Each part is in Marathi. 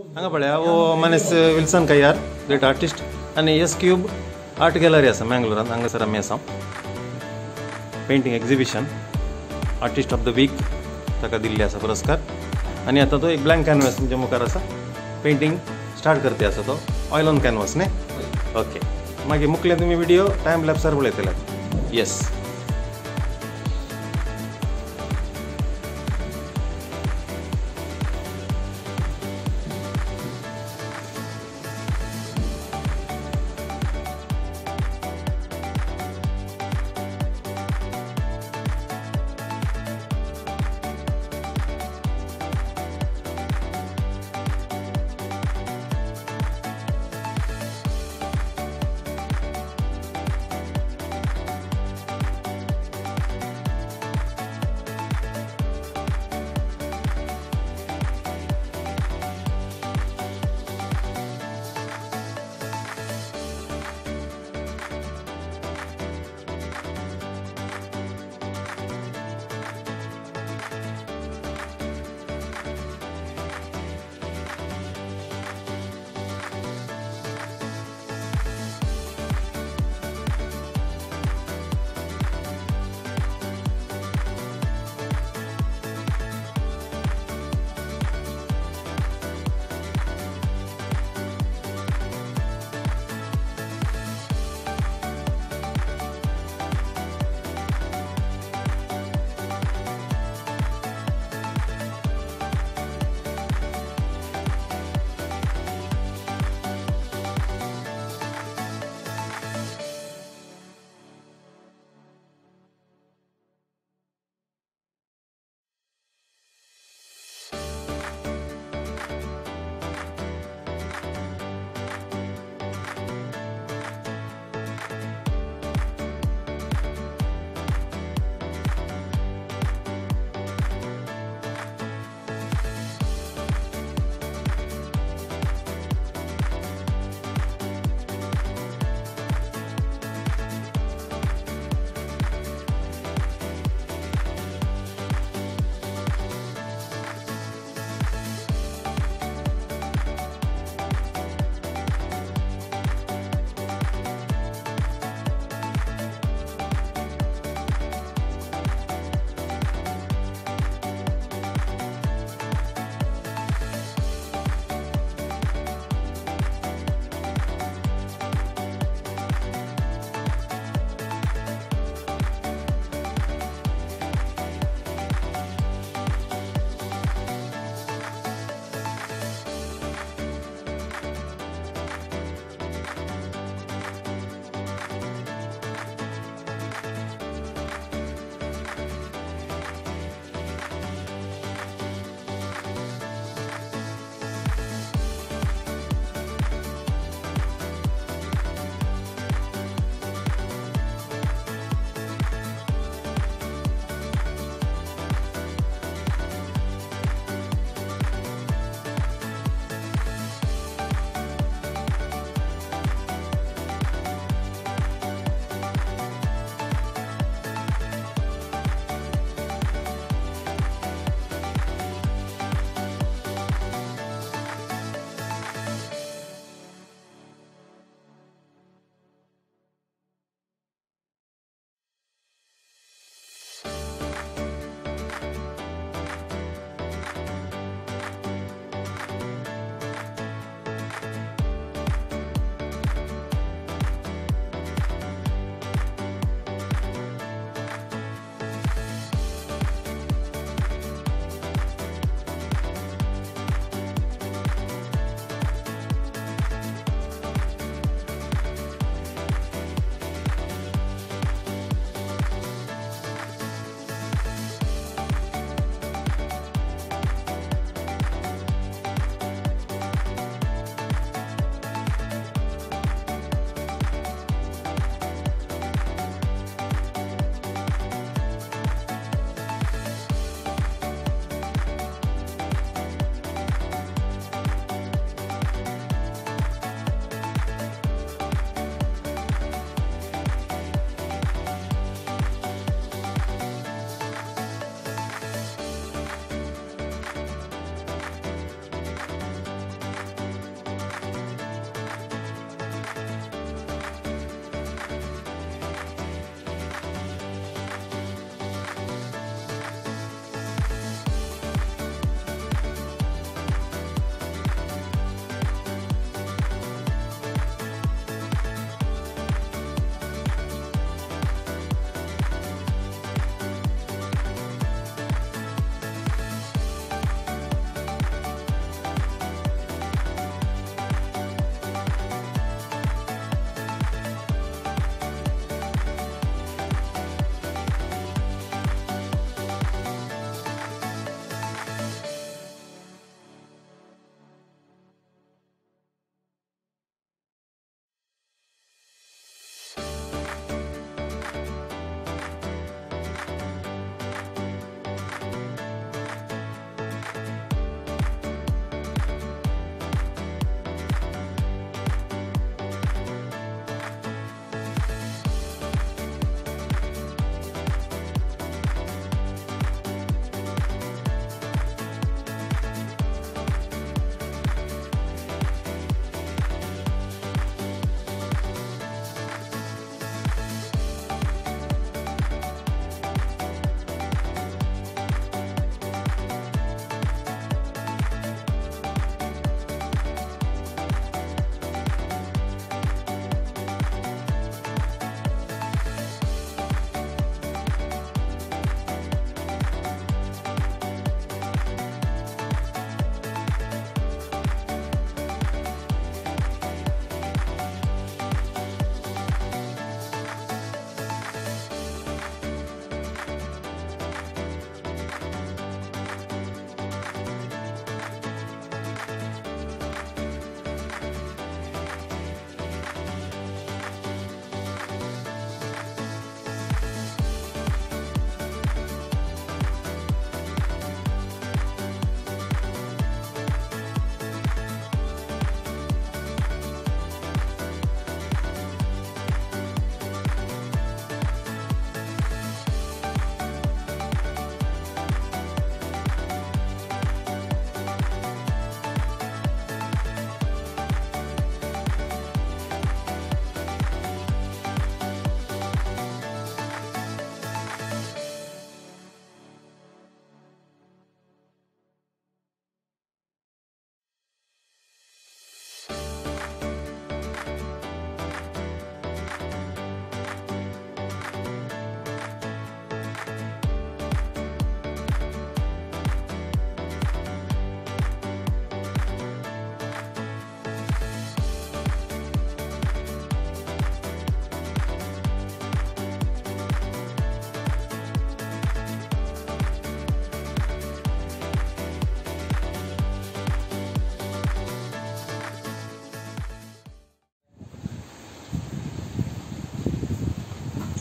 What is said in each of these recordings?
हांगा पळया वो मनीस विल्सन कयार ग्रेट आर्टिस्ट आनी एस क्यूब आर्ट गॅलरी आसा मँगलोरान हांगासर आमी आसा painting exhibition artist of the week ताका दिल्ले आसा पुरस्कार. आनी आतां तो एक ब्लँक कॅनवस तुमच्या मुखार आसा पेंटींग स्टार्ट करते आसा तो ऑयल ऑन कॅनवस न्ही ओके मागीर मुखले तुमी व्हिडिओ टायम लॅप्सार पळयतले येस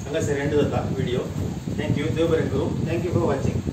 हांगासर एंड जाता व्हिडिओ थँक्यू देव बरें करूं थँक्यू फॉर वॉचिंग